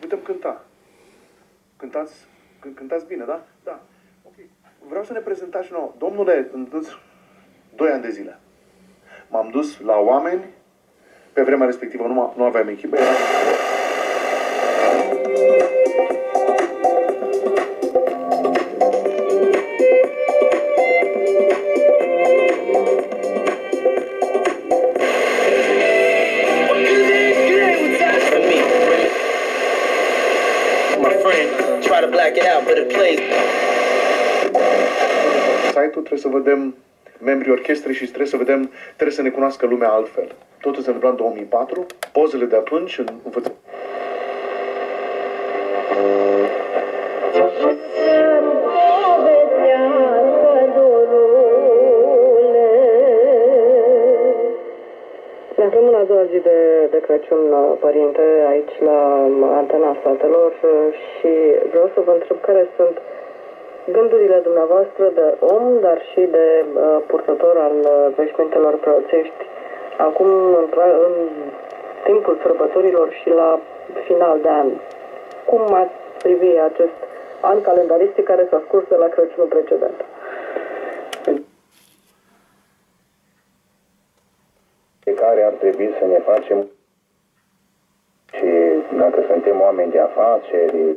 putem cânta. Cântați, c- cântați bine, da? Da. Ok. Vreau să ne prezentați și nouă. Domnule, în doi ani de zile. M-am dus la oameni, pe vremea respectivă nu, ma- nu aveam echipă, era... friend, try to black it out, but it plays. site-ul, trebuie să vedem membrii orchestrei și trebuie să vedem, trebuie să ne cunoască lumea altfel. Totul se întâmpla în 2004, pozele de atunci, în Ne aflăm în a doua zi de, de Crăciun, uh, părinte, aici la um, Antena Statelor uh, și vreau să vă întreb care sunt gândurile dumneavoastră de om, dar și de uh, purtător al uh, veșmintelor preoțești acum în, pra- în timpul sărbătorilor și la final de an. Cum ați privi acest an calendaristic care s-a scurs de la Crăciunul precedent? Care ar trebui să ne facem. Și dacă suntem oameni de afaceri,